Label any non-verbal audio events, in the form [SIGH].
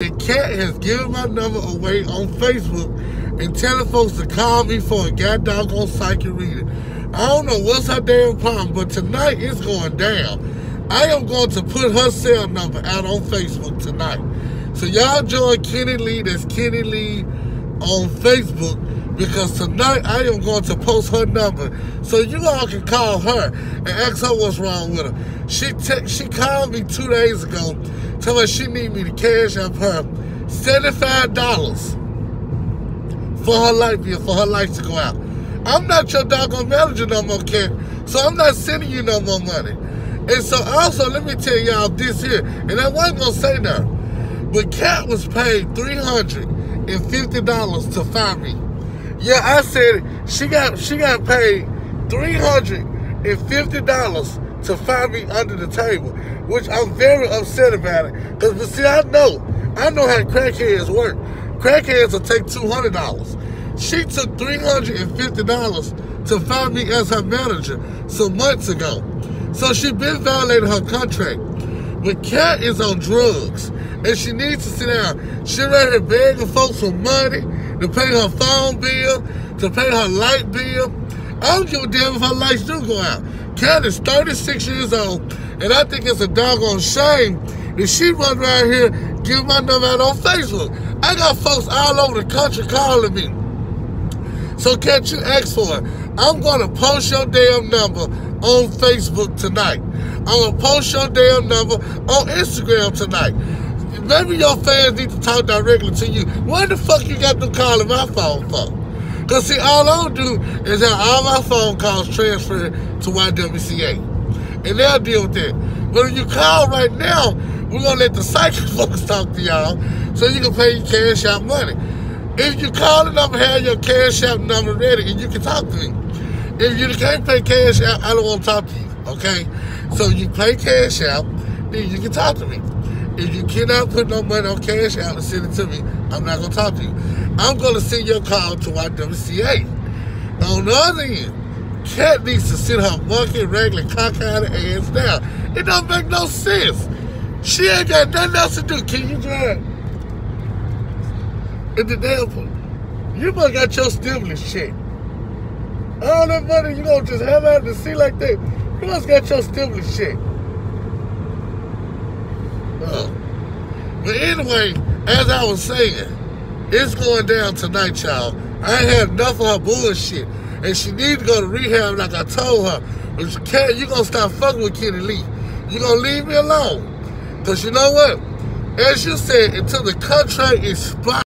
The cat has given my number away on Facebook and telling folks to call me for a goddamn on psychic reading. I don't know what's her damn problem, but tonight it's going down. I am going to put her cell number out on Facebook tonight. So y'all join Kenny Lee, that's Kenny Lee on Facebook, because tonight I am going to post her number so you all can call her and ask her what's wrong with her. She she called me two days ago Tell her she need me to Cash App her $75 for her life bill, for her life to go out. I'm not your doggone manager no more, Cat. So I'm not sending you no more money. And so also, let me tell y'all this here, and I wasn't gonna say nothing, but Cat was paid $350 to find me. Yeah, I said she got she got paid $350 to find me under the table, which I'm very upset about it. Because, but see, I know, I know how crackheads work. Crackheads will take $200. She took $350 to find me as her manager some months ago. So she been violating her contract. But Cat is on drugs, and she needs to sit down. She ready to beg folks for money, to pay her phone bill, to pay her light bill. I don't give a damn if her lights do go out. Cat is 36 years old, and I think it's a doggone shame that she run around here giving my number out on Facebook. I got folks all over the country calling me. So can't you ask for it? I'm gonna post your damn number on Facebook tonight. I'm gonna post your damn number on Instagram tonight. Maybe your fans need to talk directly to you. What the fuck you got them calling my phone for? Because, see, all I'll do is have all my phone calls transferred to YWCA. And they'll deal with that. But if you call right now, we're going to let the psychic [LAUGHS] folks talk to y'all so you can pay your Cash App money. If you call the number, have your Cash App number ready, and you can talk to me. If you can't pay Cash App, I don't want to talk to you, okay? So you pay Cash App, then you can talk to me. If you cannot put no money on Cash App and send it to me, I'm not going to talk to you. I'm going to send your call to YWCA. On the other end, Cat needs to sit her monkey, regular, cockeyed ass down. It don't make no sense. She ain't got nothing else to do. Can you drive? In the damn You must got your stimulus check. All that money you gonna just have out to see like that. You must got your stimulus check. But anyway, as I was saying, it's going down tonight, y'all. I had enough of her bullshit. And she needs to go to rehab like I told her. But you can't, you gonna stop fucking with Kenny Lee. you gonna leave me alone. Cause you know what? As you said, until the contract expires,